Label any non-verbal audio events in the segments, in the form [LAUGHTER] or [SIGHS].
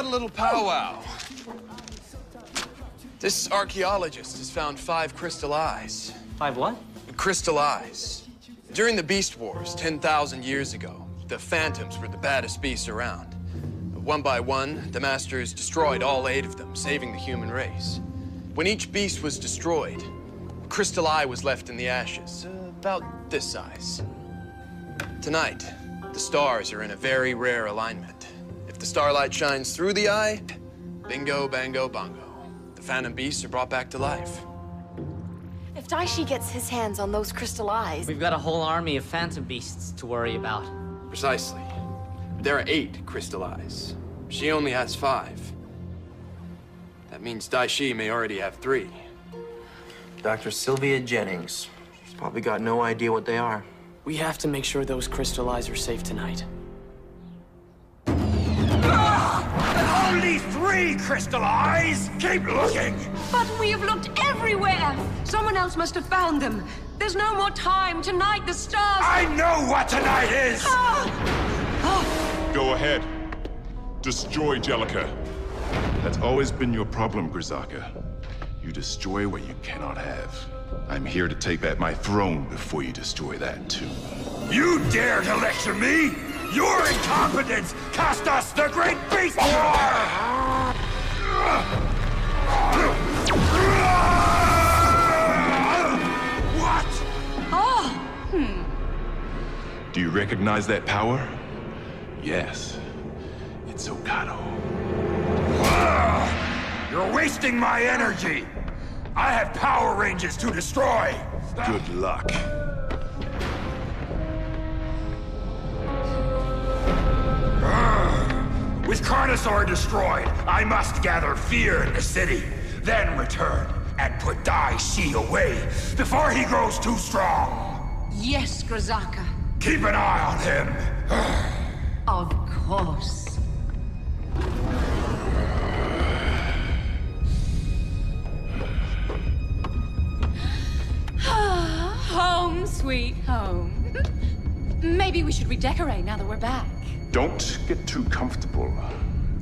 about a little powwow? This archaeologist has found five crystal eyes. Five what? Crystal eyes. During the Beast Wars, 10,000 years ago, the Phantoms were the baddest beasts around. One by one, the Masters destroyed all eight of them, saving the human race. When each beast was destroyed, a crystal eye was left in the ashes, uh, about this size. Tonight, the stars are in a very rare alignment. If the starlight shines through the eye, bingo, bango, bongo. The Phantom Beasts are brought back to life. If Daishi gets his hands on those crystal eyes, We've got a whole army of phantom beasts to worry about. Precisely. There are eight crystal eyes. She only has five. That means Daishi may already have three. Dr. Sylvia Jennings. She's probably got no idea what they are. We have to make sure those crystal eyes are safe tonight. Only three crystal eyes? Keep looking! But we have looked everywhere. Someone else must have found them. There's no more time. Tonight, the stars. I know what tonight is! Ah! Ah! Go ahead. Destroy Jellica. That's always been your problem, Grizaka. You destroy what you cannot have. I'm here to take back my throne before you destroy that, too. You dare to lecture me? Your incompetence cost us the Great Beast War! What? Oh, Do you recognize that power? Yes. It's Okado. You're wasting my energy! I have power rangers to destroy! Good luck. With Carnisoar destroyed, I must gather fear in the city, then return and put Dai Shi away before he grows too strong. yes, Grizaka. Keep an eye on him. [SIGHS] Of course. [SIGHS] home, sweet home. Maybe we should redecorate now that we're back. Don't get too comfortable.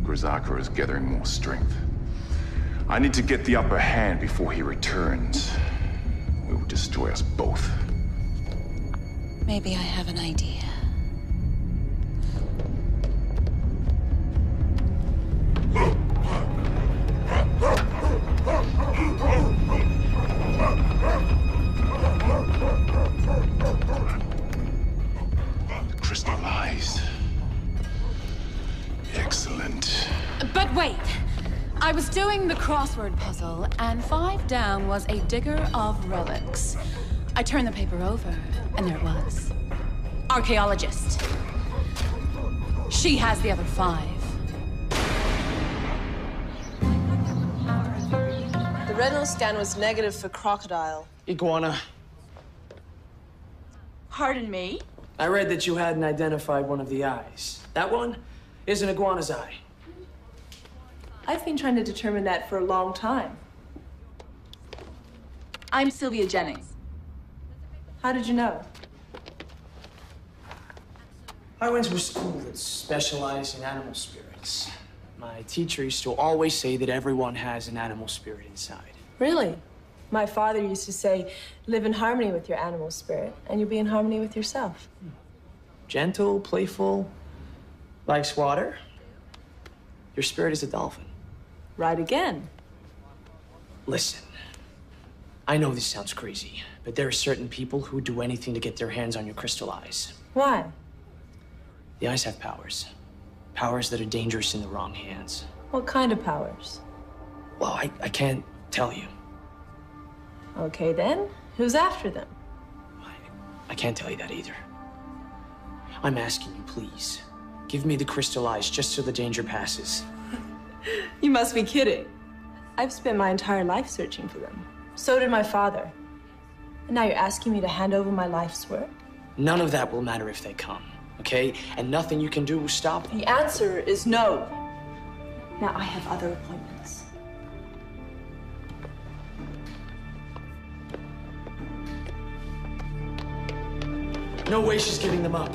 Grizaka is gathering more strength. I need to get the upper hand before he returns. We will destroy us both. maybe I have an idea. Crossword puzzle, and five down was a digger of relics. I turned the paper over, and there it was. Archaeologist. She has the other five. The retinal scan was negative for crocodile. Iguana, Pardon me? I read that you hadn't identified one of the eyes. That one is an iguana's eye. I've been trying to determine that for a long time. I'm Sylvia Jennings. How did you know? I went to a school that specialized in animal spirits. My teacher used to always say that everyone has an animal spirit inside. Really? My father used to say, live in harmony with your animal spirit, and you'll be in harmony with yourself. Gentle, playful, likes water. Your spirit is a dolphin. Right again. Listen, I know this sounds crazy, but there are certain people who would do anything to get their hands on your crystal eyes. Why? The eyes have powers. Powers that are dangerous in the wrong hands. What kind of powers? Well, I, I can't tell you. Okay, then. Who's after them? I can't tell you that either. I'm asking you, please. Give me the crystal eyes just so the danger passes. [LAUGHS] You must be kidding. I've spent my entire life searching for them. So did my father. And now you're asking me to hand over my life's work? None of that will matter if they come, okay? And nothing you can do will stop them. The answer is no. Now I have other appointments. No way she's giving them up.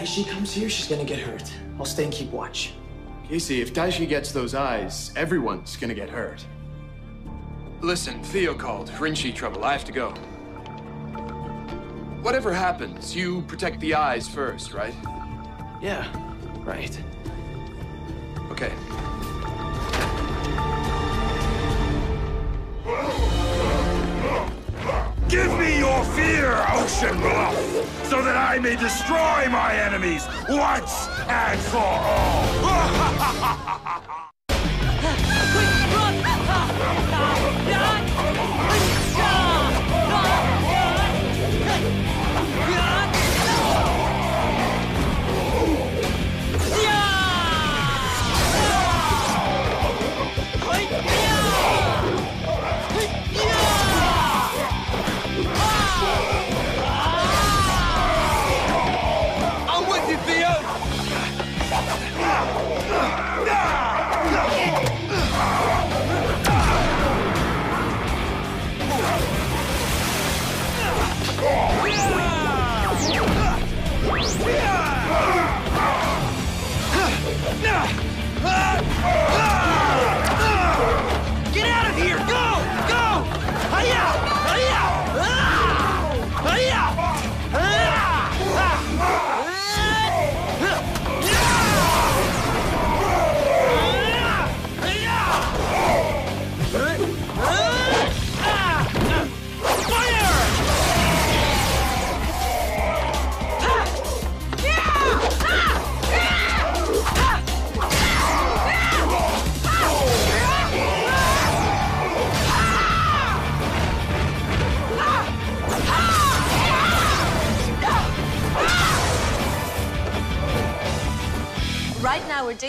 If she comes here, she's gonna get hurt. I'll stay and keep watch. Casey, if Daishi gets those eyes, everyone's gonna get hurt. Listen, Theo called. Rinshi trouble. I have to go. Whatever happens, you protect the eyes first, right? Yeah, right. Okay. Me your fear, Ocean Bluff, so that I may destroy my enemies once and for all. [LAUGHS]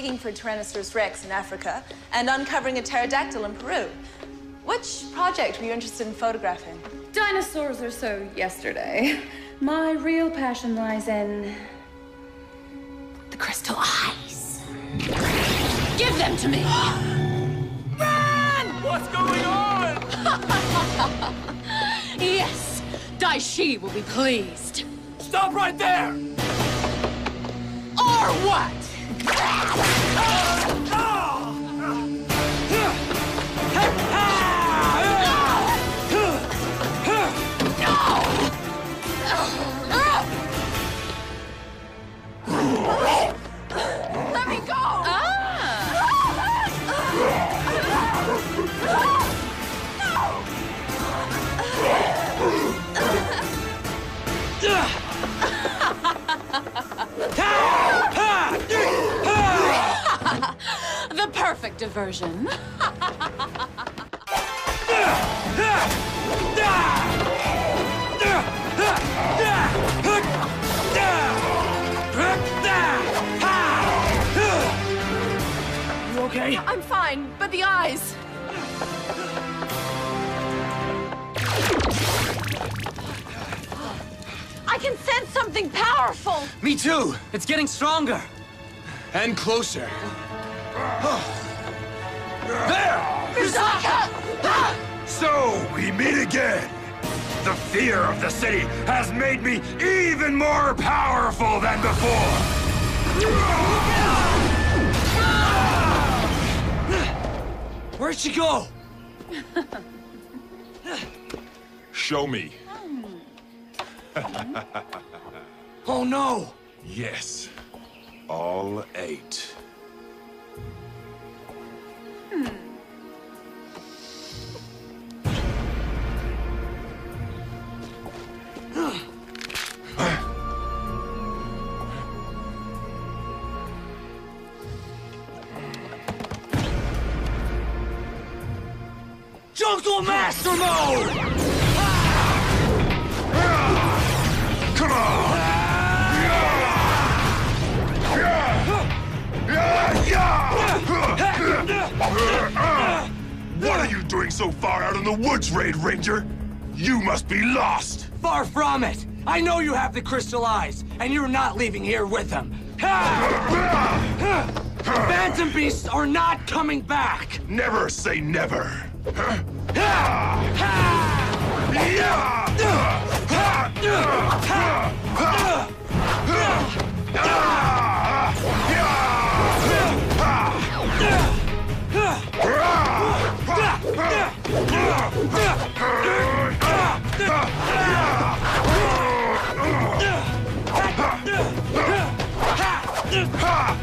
digging for Tyrannosaurus rex in Africa and uncovering a pterodactyl in Peru. Which project were you interested in photographing? Dinosaurs are so yesterday. My real passion lies in the crystal eyes. Give them to me! [GASPS] Run! What's going on? [LAUGHS] yes, Daishi will be pleased. Stop right there! Or what? Let diversion. You okay? I'm fine, but the eyes. I can sense something powerful. Me too! It's getting stronger! And closer. Oh. Ah! So we meet again. The fear of the city has made me even more powerful than before. Where'd she go? Show me. [LAUGHS] Oh no! Yes. All eight. Jungle What are you doing so far out in the woods, Red Ranger? You must be lost! Far from it! I know you have the crystal eyes, and you're not leaving here with them. Ha! Phantom beasts are not coming back! Never say never. 哈！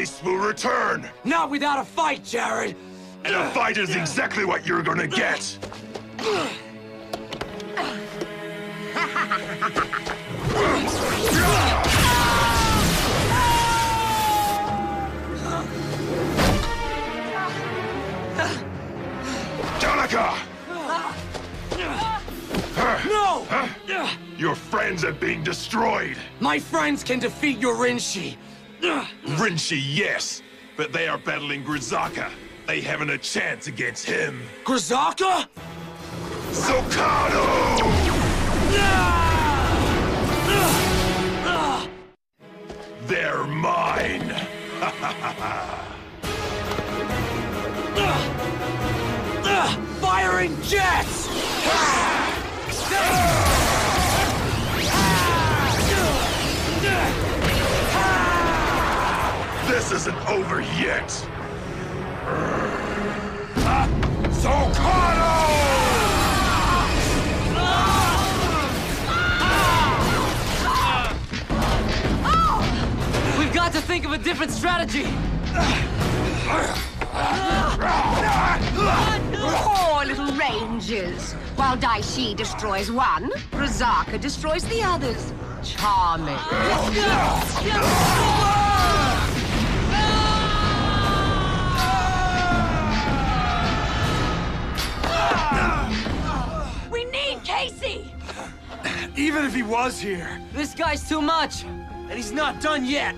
Will return! Not without a fight, Jarrod! And a fight is exactly what you're gonna get! Jellica! No! Your friends are being destroyed! My friends can defeat Yorinshi! Rinshi, yes, but they are battling Grizaka. They haven't a chance against him. Grizaka? Sokado! They're mine! [LAUGHS] Firing jets! [LAUGHS] This isn't over yet! Ah, Sokado! We've got to think of a different strategy. Poor little rangers. While Daishi destroys one, Grizaka destroys the others. Charming. Even if he was here, This guy's too much. and he's not done yet.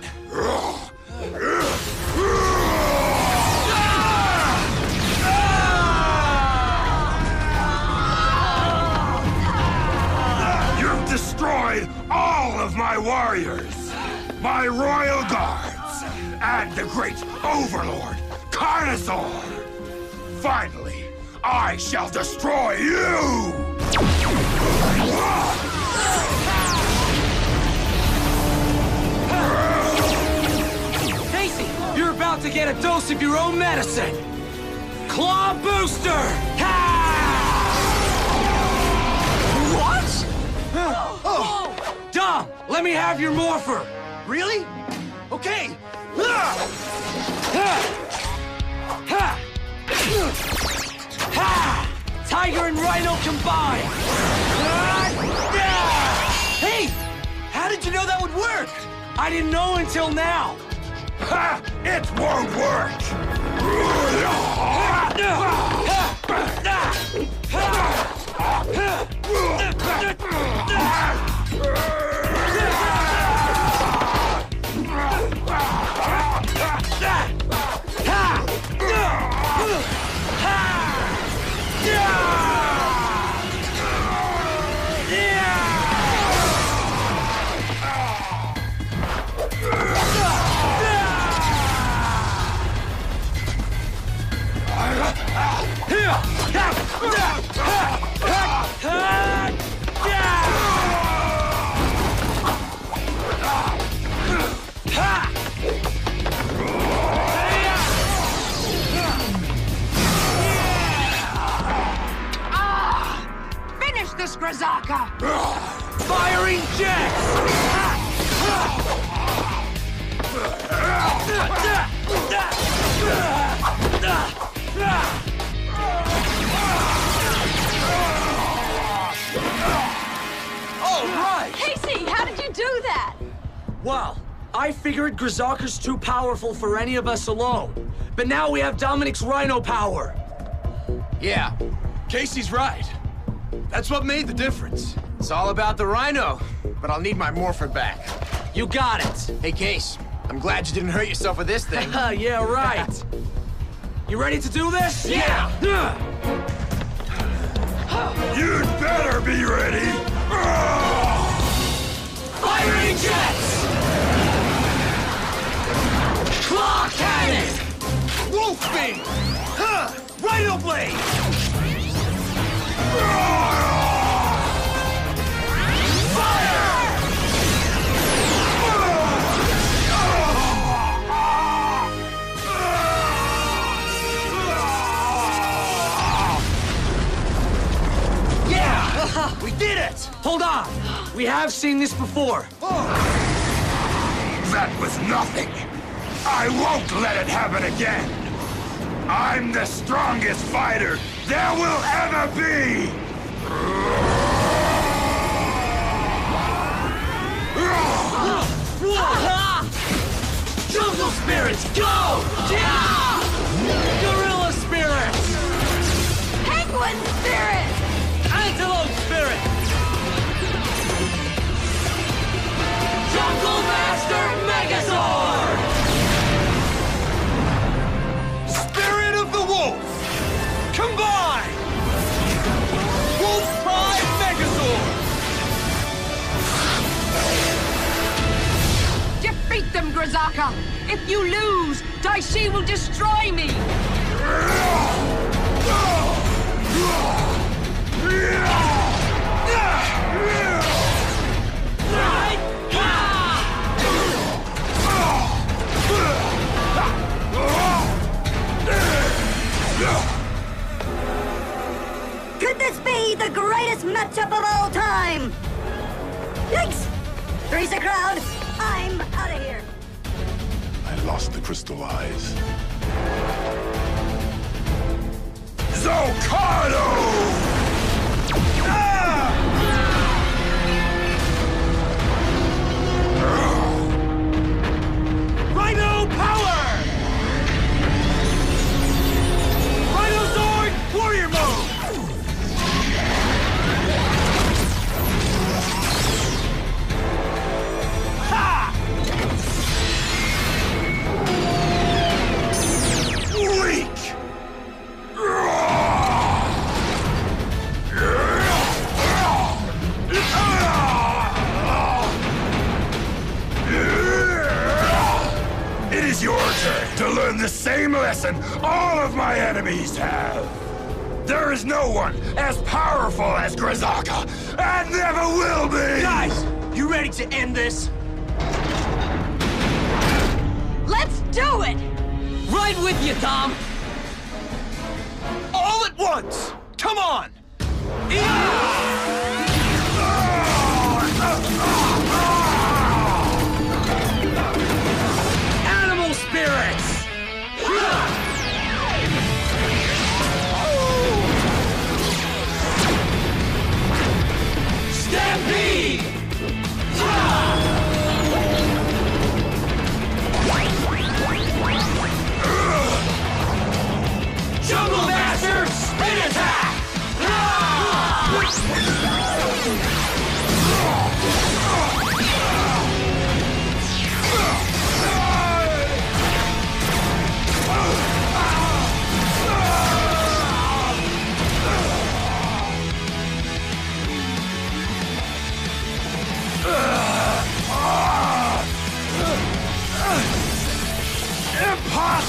You've destroyed all of my warriors, my royal guards, and the great overlord, Carnisoar. Finally, I shall destroy you! To get a dose of your own medicine. Claw Booster! Ha! What? Oh. Dom, let me have your morpher. Really? Okay. Ha! Ha! Ha! Tiger and Rhino combined. Hey! How did you know that would work? I didn't know until now. Ha! It won't work! Finish figured too powerful for any of us alone. But now we have Dominic's Rhino power. Yeah, Casey's right. That's what made the difference. It's all about the rhino, but I'll need my morpher back. You got it. Hey, Case, I'm glad you didn't hurt yourself with this thing. [LAUGHS] yeah, right. You ready to do this? Yeah. [SIGHS] You'd better be ready! Firing jets! Claw cannon! Wolfsbane! Huh! Rhino blade! Yeah! [LAUGHS] We did it! Hold on! We have seen this before. Oh. That was nothing! I won't let it happen again! I'm the strongest fighter there will ever be! Jungle spirits, go! Yeah! Defeat! If you lose, Daishi will destroy me! Could this be the greatest matchup of all time? Yikes! Three's a crowd. I'm out of here. Lost the crystal eyes. Zocado! Ah! Your turn to learn the same lesson all of my enemies have. There is no one as powerful as Grizaka, and never will be! Guys, you ready to end this? Let's do it! Right with you, Tom! All at once! Come on! Animal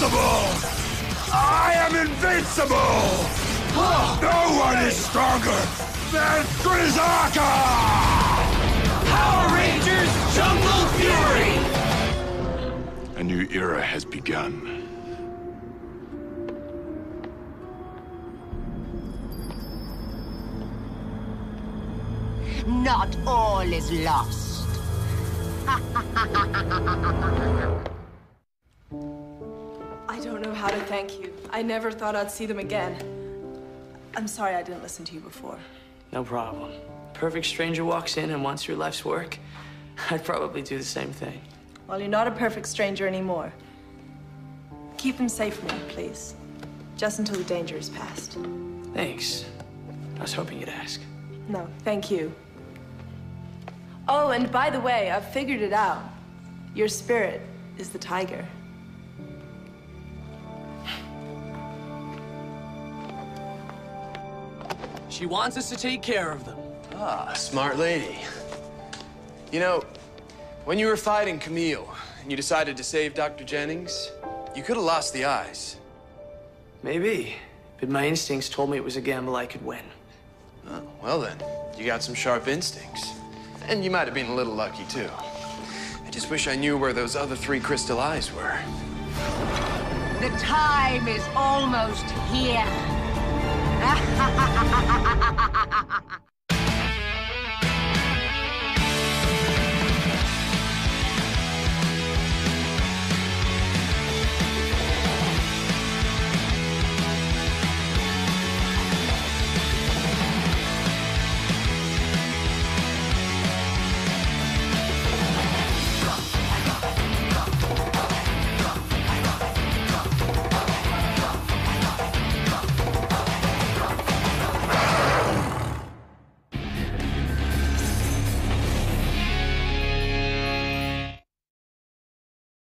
Impossible! I am invincible! No one is stronger than Grizaka! Power Rangers Jungle Fury! A new era has begun. Not all is lost. [LAUGHS] I don't know how to thank you. I never thought I'd see them again. I'm sorry I didn't listen to you before. No problem. Perfect stranger walks in and wants your life's work. [LAUGHS] I'd probably do the same thing. Well, you're not a perfect stranger anymore. Keep him safe me, please. Just until the danger is past. Thanks. I was hoping you'd ask. No, thank you. Oh, and by the way, I've figured it out. Your spirit is the tiger. She wants us to take care of them. Ah, smart lady. You know, when you were fighting Camille and you decided to save Dr. Jennings, you could have lost the eyes. Maybe. But my instincts told me it was a gamble I could win. Oh, well then, you got some sharp instincts. And you might have been a little lucky, too. I just wish I knew where those other three crystal eyes were. The time is almost here. ハハハハハ!